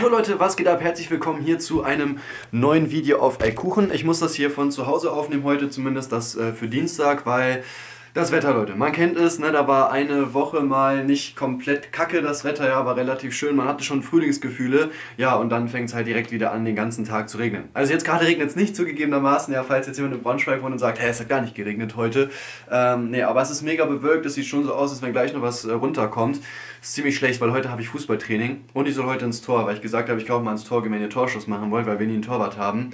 Jo Leute, was geht ab? Herzlich willkommen hier zu einem neuen Video auf Eikuchen. Ich muss das hier von zu Hause aufnehmen heute, zumindest das äh, für Dienstag, weil das Wetter, Leute, man kennt es, ne, da war eine Woche mal nicht komplett kacke das Wetter, ja, war relativ schön, man hatte schon Frühlingsgefühle, ja, und dann fängt es halt direkt wieder an, den ganzen Tag zu regnen. Also jetzt gerade regnet es nicht zugegebenermaßen, ja, falls jetzt jemand in Braunschweig wohnt und sagt, hä, es hat gar nicht geregnet heute. Ähm, nee, aber es ist mega bewölkt, es sieht schon so aus, als wenn gleich noch was äh, runterkommt. ist ziemlich schlecht, weil heute habe ich Fußballtraining und ich soll heute ins Tor, weil ich gesagt habe, ich glaube mal ins Tor wenn ihr Torschuss machen wollt, weil wir nie einen Torwart haben.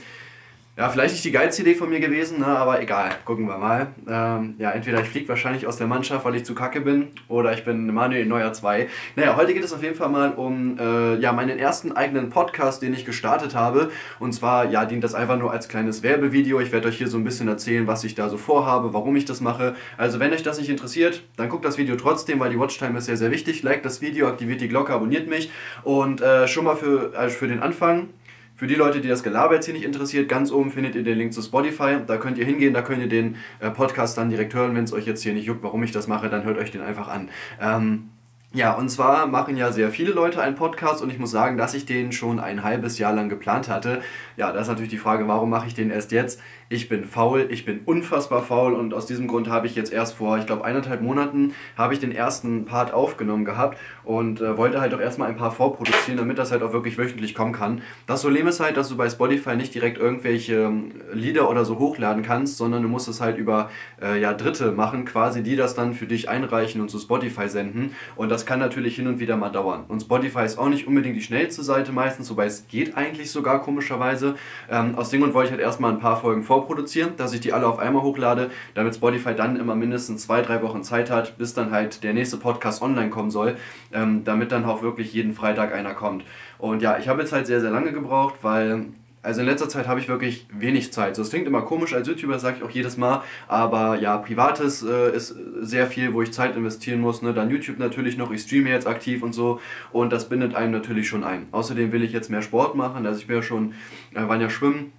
Ja, vielleicht nicht die geilste Idee von mir gewesen, ne, aber egal, gucken wir mal. Ähm, ja, entweder ich fliege wahrscheinlich aus der Mannschaft, weil ich zu kacke bin, oder ich bin Manuel Neuer 2. Naja, heute geht es auf jeden Fall mal um äh, ja, meinen ersten eigenen Podcast, den ich gestartet habe. Und zwar ja, dient das einfach nur als kleines Werbevideo. Ich werde euch hier so ein bisschen erzählen, was ich da so vorhabe, warum ich das mache. Also wenn euch das nicht interessiert, dann guckt das Video trotzdem, weil die Watchtime ist sehr, sehr wichtig. Like das Video, aktiviert die Glocke, abonniert mich. Und äh, schon mal für, also für den Anfang für die Leute, die das Gelaber jetzt hier nicht interessiert, ganz oben findet ihr den Link zu Spotify. Da könnt ihr hingehen, da könnt ihr den äh, Podcast dann direkt hören. Wenn es euch jetzt hier nicht juckt, warum ich das mache, dann hört euch den einfach an. Ähm, ja, und zwar machen ja sehr viele Leute einen Podcast und ich muss sagen, dass ich den schon ein halbes Jahr lang geplant hatte. Ja, da ist natürlich die Frage, warum mache ich den erst jetzt? Ich bin faul, ich bin unfassbar faul und aus diesem Grund habe ich jetzt erst vor, ich glaube, eineinhalb Monaten habe ich den ersten Part aufgenommen gehabt und äh, wollte halt auch erstmal ein paar vorproduzieren, damit das halt auch wirklich wöchentlich kommen kann. Das Problem ist halt, dass du bei Spotify nicht direkt irgendwelche ähm, Lieder oder so hochladen kannst, sondern du musst es halt über äh, ja, Dritte machen, quasi, die das dann für dich einreichen und zu Spotify senden und das kann natürlich hin und wieder mal dauern. Und Spotify ist auch nicht unbedingt die schnellste Seite meistens, wobei es geht eigentlich sogar komischerweise. Ähm, aus dem Grund wollte ich halt erstmal ein paar Folgen vorproduzieren dass ich die alle auf einmal hochlade, damit Spotify dann immer mindestens zwei, drei Wochen Zeit hat, bis dann halt der nächste Podcast online kommen soll, ähm, damit dann auch wirklich jeden Freitag einer kommt. Und ja, ich habe jetzt halt sehr, sehr lange gebraucht, weil also in letzter Zeit habe ich wirklich wenig Zeit. So, es klingt immer komisch als YouTuber, sage ich auch jedes Mal, aber ja, Privates äh, ist sehr viel, wo ich Zeit investieren muss. Ne? Dann YouTube natürlich noch, ich streame jetzt aktiv und so und das bindet einem natürlich schon ein. Außerdem will ich jetzt mehr Sport machen, also ich bin ja schon, äh, waren ja schwimmen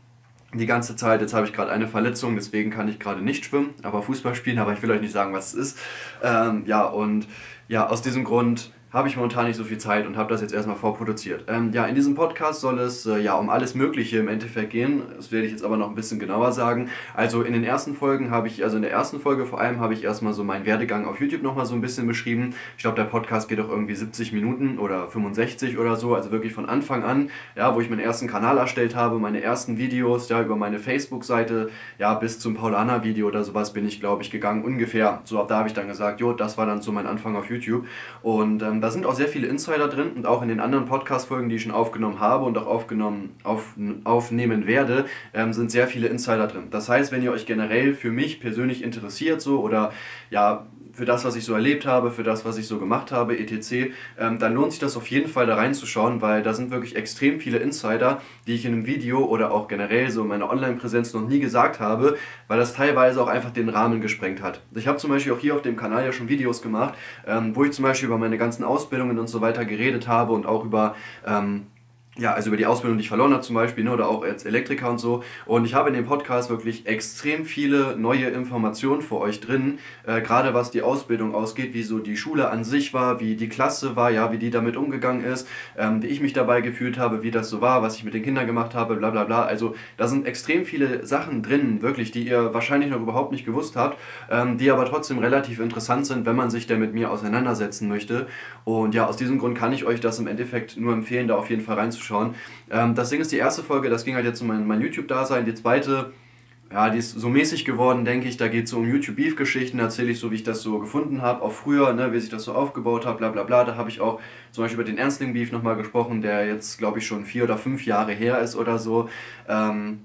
die ganze Zeit. Jetzt habe ich gerade eine Verletzung, deswegen kann ich gerade nicht schwimmen, aber Fußball spielen, aber ich will euch nicht sagen, was es ist. Ähm, ja, und ja, aus diesem Grund habe ich momentan nicht so viel Zeit und habe das jetzt erstmal vorproduziert. Ähm, ja, in diesem Podcast soll es äh, ja um alles Mögliche im Endeffekt gehen. Das werde ich jetzt aber noch ein bisschen genauer sagen. Also in den ersten Folgen habe ich, also in der ersten Folge vor allem habe ich erstmal so meinen Werdegang auf YouTube nochmal so ein bisschen beschrieben. Ich glaube, der Podcast geht auch irgendwie 70 Minuten oder 65 oder so, also wirklich von Anfang an, ja, wo ich meinen ersten Kanal erstellt habe, meine ersten Videos, ja, über meine Facebook-Seite, ja, bis zum Paulaner-Video oder sowas bin ich, glaube ich, gegangen, ungefähr. So ab da habe ich dann gesagt, jo, das war dann so mein Anfang auf YouTube. Und ähm, da sind auch sehr viele Insider drin und auch in den anderen Podcast-Folgen, die ich schon aufgenommen habe und auch aufgenommen, auf, aufnehmen werde, ähm, sind sehr viele Insider drin. Das heißt, wenn ihr euch generell für mich persönlich interessiert so oder ja, für das, was ich so erlebt habe, für das, was ich so gemacht habe, etc., ähm, dann lohnt sich das auf jeden Fall da reinzuschauen, weil da sind wirklich extrem viele Insider, die ich in einem Video oder auch generell so in meiner Online-Präsenz noch nie gesagt habe, weil das teilweise auch einfach den Rahmen gesprengt hat. Ich habe zum Beispiel auch hier auf dem Kanal ja schon Videos gemacht, ähm, wo ich zum Beispiel über meine ganzen Ausbildungen und so weiter geredet habe und auch über... Ähm, ja, also über die Ausbildung, die ich verloren habe zum Beispiel, ne, oder auch als Elektriker und so. Und ich habe in dem Podcast wirklich extrem viele neue Informationen für euch drin, äh, gerade was die Ausbildung ausgeht, wie so die Schule an sich war, wie die Klasse war, ja, wie die damit umgegangen ist, ähm, wie ich mich dabei gefühlt habe, wie das so war, was ich mit den Kindern gemacht habe, bla bla bla. Also da sind extrem viele Sachen drin, wirklich, die ihr wahrscheinlich noch überhaupt nicht gewusst habt, ähm, die aber trotzdem relativ interessant sind, wenn man sich da mit mir auseinandersetzen möchte. Und ja, aus diesem Grund kann ich euch das im Endeffekt nur empfehlen, da auf jeden Fall reinzuschauen anzuschauen. Ähm, das Ding ist die erste Folge, das ging halt jetzt um mein, mein YouTube-Dasein. Die zweite, ja, die ist so mäßig geworden, denke ich. Da geht es so um YouTube-Beef-Geschichten. Da erzähle ich so, wie ich das so gefunden habe, auch früher, ne, wie sich das so aufgebaut hat, bla bla bla. Da habe ich auch zum Beispiel über den Ernstling-Beef nochmal gesprochen, der jetzt, glaube ich, schon vier oder fünf Jahre her ist oder so. Ähm,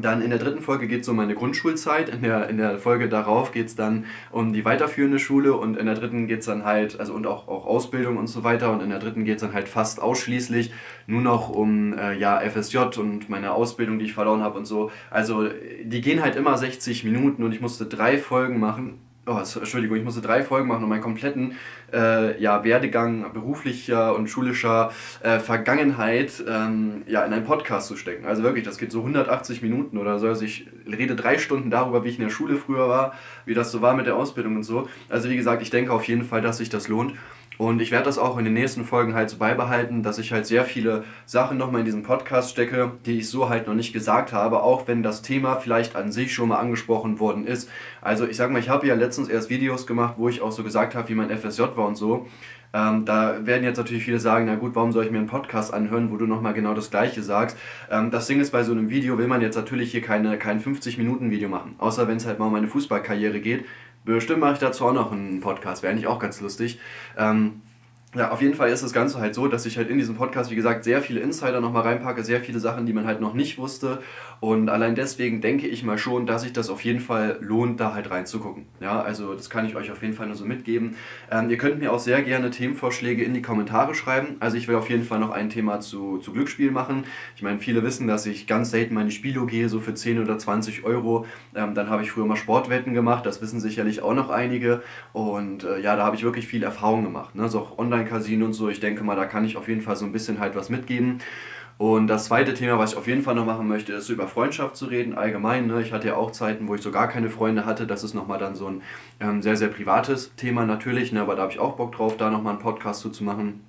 dann in der dritten Folge geht es um meine Grundschulzeit. In der, in der Folge darauf geht es dann um die weiterführende Schule und in der dritten geht es dann halt, also und auch, auch Ausbildung und so weiter. Und in der dritten geht es dann halt fast ausschließlich nur noch um äh, ja, FSJ und meine Ausbildung, die ich verloren habe und so. Also die gehen halt immer 60 Minuten und ich musste drei Folgen machen oh, Entschuldigung, ich musste drei Folgen machen, um meinen kompletten äh, ja, Werdegang beruflicher und schulischer äh, Vergangenheit ähm, ja, in einen Podcast zu stecken. Also wirklich, das geht so 180 Minuten oder so. Also ich rede drei Stunden darüber, wie ich in der Schule früher war, wie das so war mit der Ausbildung und so. Also wie gesagt, ich denke auf jeden Fall, dass sich das lohnt. Und ich werde das auch in den nächsten Folgen halt so beibehalten, dass ich halt sehr viele Sachen nochmal in diesen Podcast stecke, die ich so halt noch nicht gesagt habe, auch wenn das Thema vielleicht an sich schon mal angesprochen worden ist. Also ich sag mal, ich habe ja letztens erst Videos gemacht, wo ich auch so gesagt habe, wie mein FSJ war und so. Ähm, da werden jetzt natürlich viele sagen, na gut, warum soll ich mir einen Podcast anhören, wo du nochmal genau das Gleiche sagst. Ähm, das Ding ist, bei so einem Video will man jetzt natürlich hier keine, kein 50-Minuten-Video machen. Außer wenn es halt mal um meine Fußballkarriere geht. Bestimmt mache ich dazu auch noch einen Podcast, wäre eigentlich auch ganz lustig. Ähm, ja, auf jeden Fall ist das Ganze halt so, dass ich halt in diesem Podcast, wie gesagt, sehr viele Insider nochmal reinpacke, sehr viele Sachen, die man halt noch nicht wusste. Und allein deswegen denke ich mal schon, dass sich das auf jeden Fall lohnt, da halt reinzugucken. Ja, also das kann ich euch auf jeden Fall nur so mitgeben. Ähm, ihr könnt mir auch sehr gerne Themenvorschläge in die Kommentare schreiben. Also ich will auf jeden Fall noch ein Thema zu, zu Glücksspiel machen. Ich meine, viele wissen, dass ich ganz selten meine Spielo gehe, so für 10 oder 20 Euro. Ähm, dann habe ich früher mal Sportwetten gemacht, das wissen sicherlich auch noch einige. Und äh, ja, da habe ich wirklich viel Erfahrung gemacht. Ne? So auch Online-Casino und so. Ich denke mal, da kann ich auf jeden Fall so ein bisschen halt was mitgeben. Und das zweite Thema, was ich auf jeden Fall noch machen möchte, ist über Freundschaft zu reden, allgemein. Ne? Ich hatte ja auch Zeiten, wo ich so gar keine Freunde hatte. Das ist nochmal dann so ein ähm, sehr, sehr privates Thema natürlich, ne? aber da habe ich auch Bock drauf, da nochmal einen Podcast zu, machen.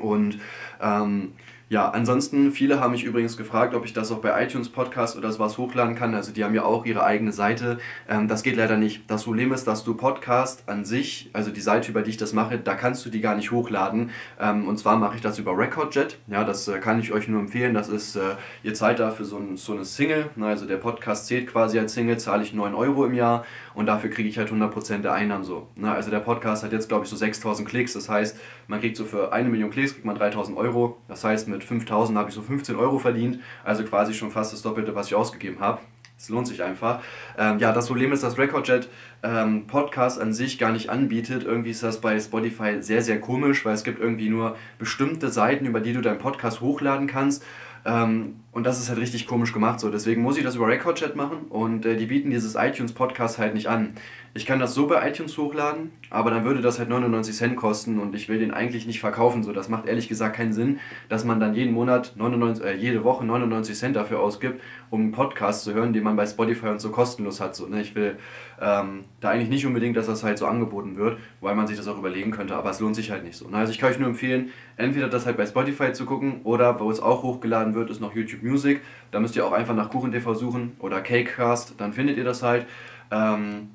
Und ähm, ja, ansonsten, viele haben mich übrigens gefragt, ob ich das auch bei iTunes Podcast oder sowas hochladen kann. Also die haben ja auch ihre eigene Seite. Ähm, das geht leider nicht. Das Problem ist, dass du Podcast an sich, also die Seite, über die ich das mache, da kannst du die gar nicht hochladen. Ähm, und zwar mache ich das über RecordJet. Ja, das äh, kann ich euch nur empfehlen. Das ist, äh, ihr zahlt dafür so, ein, so eine Single. Also der Podcast zählt quasi als Single, zahle ich 9 Euro im Jahr und dafür kriege ich halt 100% der Einnahmen so. Also der Podcast hat jetzt, glaube ich, so 6000 Klicks. Das heißt, man kriegt so für eine Million Klicks kriegt man 3000 Euro. Das heißt, mit 5000 habe ich so 15 Euro verdient. Also quasi schon fast das Doppelte, was ich ausgegeben habe. Es lohnt sich einfach. Ähm, ja, das Problem ist, dass RecordJet ähm, Podcast an sich gar nicht anbietet. Irgendwie ist das bei Spotify sehr, sehr komisch, weil es gibt irgendwie nur bestimmte Seiten, über die du deinen Podcast hochladen kannst. Ähm, und das ist halt richtig komisch gemacht so. Deswegen muss ich das über RecordChat machen und äh, die bieten dieses iTunes Podcast halt nicht an. Ich kann das so bei iTunes hochladen, aber dann würde das halt 99 Cent kosten und ich will den eigentlich nicht verkaufen. So, das macht ehrlich gesagt keinen Sinn, dass man dann jeden Monat 99, äh, jede Woche 99 Cent dafür ausgibt, um einen Podcast zu hören, den man bei Spotify und so kostenlos hat. So, ne? Ich will ähm, da eigentlich nicht unbedingt, dass das halt so angeboten wird, weil man sich das auch überlegen könnte, aber es lohnt sich halt nicht so. Ne? Also ich kann euch nur empfehlen, entweder das halt bei Spotify zu gucken oder wo es auch hochgeladen wird, ist noch YouTube Music. Da müsst ihr auch einfach nach KuchenTV suchen oder Cakecast, dann findet ihr das halt. Ähm,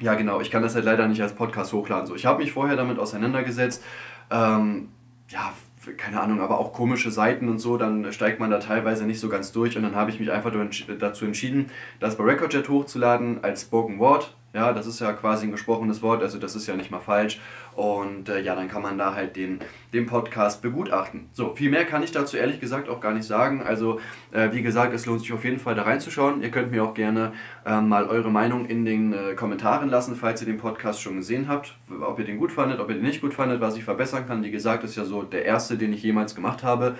ja, genau, ich kann das halt leider nicht als Podcast hochladen. So, ich habe mich vorher damit auseinandergesetzt. Ähm, ja, keine Ahnung, aber auch komische Seiten und so, dann steigt man da teilweise nicht so ganz durch und dann habe ich mich einfach dazu entschieden, das bei RecordJet hochzuladen als Spoken Word. Ja, das ist ja quasi ein gesprochenes Wort, also das ist ja nicht mal falsch. Und äh, ja, dann kann man da halt den, den Podcast begutachten. So, viel mehr kann ich dazu ehrlich gesagt auch gar nicht sagen. Also, äh, wie gesagt, es lohnt sich auf jeden Fall da reinzuschauen. Ihr könnt mir auch gerne äh, mal eure Meinung in den äh, Kommentaren lassen, falls ihr den Podcast schon gesehen habt. Ob ihr den gut fandet, ob ihr den nicht gut fandet, was ich verbessern kann. Wie gesagt, ist ja so der erste, den ich jemals gemacht habe.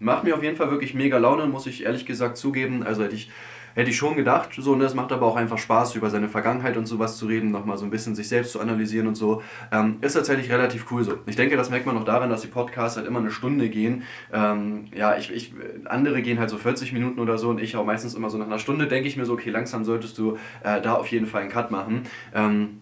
Macht mir auf jeden Fall wirklich mega Laune, muss ich ehrlich gesagt zugeben. Also hätte ich hätte ich schon gedacht. So, und ne, es macht aber auch einfach Spaß, über seine Vergangenheit und sowas zu reden, nochmal so ein bisschen sich selbst zu analysieren und so. Ähm, ist tatsächlich relativ cool so. Ich denke, das merkt man auch daran, dass die Podcasts halt immer eine Stunde gehen. Ähm, ja, ich, ich, andere gehen halt so 40 Minuten oder so und ich auch meistens immer so nach einer Stunde denke ich mir so, okay, langsam solltest du äh, da auf jeden Fall einen Cut machen. Ähm,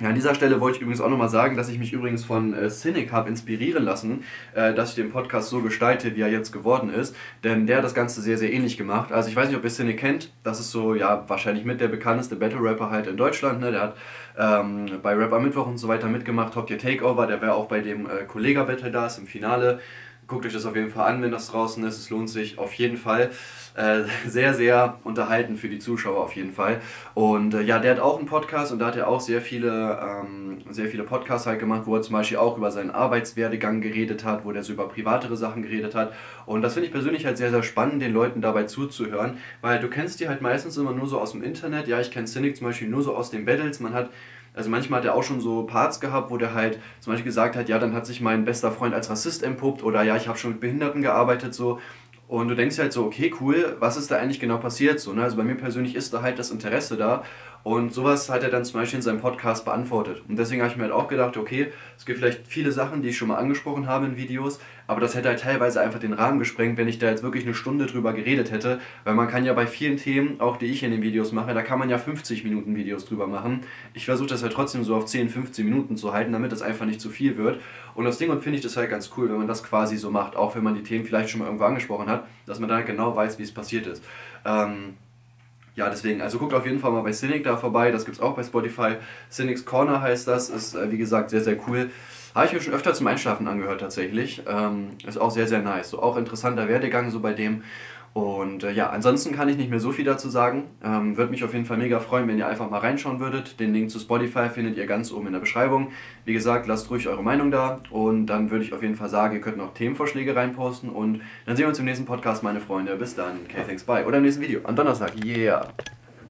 ja, an dieser Stelle wollte ich übrigens auch nochmal sagen, dass ich mich übrigens von äh, Cynic habe inspirieren lassen, äh, dass ich den Podcast so gestalte, wie er jetzt geworden ist. Denn der hat das Ganze sehr, sehr ähnlich gemacht. Also ich weiß nicht, ob ihr Cynic kennt. Das ist so, ja, wahrscheinlich mit der bekannteste Battle-Rapper halt in Deutschland. Ne? Der hat ähm, bei Rapper Mittwoch und so weiter mitgemacht. Top Your Takeover, der wäre auch bei dem äh, Kollega-Battle da, ist im Finale. Guckt euch das auf jeden Fall an, wenn das draußen ist. Es lohnt sich auf jeden Fall. Äh, sehr, sehr unterhalten für die Zuschauer auf jeden Fall. Und äh, ja, der hat auch einen Podcast und da hat er auch sehr viele, ähm, sehr viele Podcasts halt gemacht, wo er zum Beispiel auch über seinen Arbeitswerdegang geredet hat, wo der so über privatere Sachen geredet hat. Und das finde ich persönlich halt sehr, sehr spannend, den Leuten dabei zuzuhören, weil du kennst die halt meistens immer nur so aus dem Internet. Ja, ich kenne Cynic zum Beispiel nur so aus den Battles. Man hat also manchmal hat er auch schon so Parts gehabt, wo der halt zum Beispiel gesagt hat, ja, dann hat sich mein bester Freund als Rassist entpuppt oder ja, ich habe schon mit Behinderten gearbeitet so. Und du denkst halt so, okay, cool, was ist da eigentlich genau passiert? So, ne? Also bei mir persönlich ist da halt das Interesse da. Und sowas hat er dann zum Beispiel in seinem Podcast beantwortet. Und deswegen habe ich mir halt auch gedacht, okay, es gibt vielleicht viele Sachen, die ich schon mal angesprochen habe in Videos, aber das hätte halt teilweise einfach den Rahmen gesprengt, wenn ich da jetzt wirklich eine Stunde drüber geredet hätte. Weil man kann ja bei vielen Themen, auch die ich in den Videos mache, da kann man ja 50 Minuten Videos drüber machen. Ich versuche das halt trotzdem so auf 10, 15 Minuten zu halten, damit das einfach nicht zu viel wird. Und das Ding und finde ich das halt ganz cool, wenn man das quasi so macht, auch wenn man die Themen vielleicht schon mal irgendwo angesprochen hat, dass man dann halt genau weiß, wie es passiert ist. Ähm, ja, deswegen, also guckt auf jeden Fall mal bei Cynic da vorbei, das gibt es auch bei Spotify. Cynic's Corner heißt das, ist äh, wie gesagt sehr, sehr cool. Habe ich mir schon öfter zum Einschlafen angehört tatsächlich. Ähm, ist auch sehr, sehr nice. So auch interessanter Werdegang so bei dem. Und äh, ja, ansonsten kann ich nicht mehr so viel dazu sagen. Ähm, Würde mich auf jeden Fall mega freuen, wenn ihr einfach mal reinschauen würdet. Den Link zu Spotify findet ihr ganz oben in der Beschreibung. Wie gesagt, lasst ruhig eure Meinung da. Und dann würde ich auf jeden Fall sagen, ihr könnt noch Themenvorschläge reinposten. Und dann sehen wir uns im nächsten Podcast, meine Freunde. Bis dann. Okay, thanks, bye. Oder im nächsten Video. Am Donnerstag. Yeah.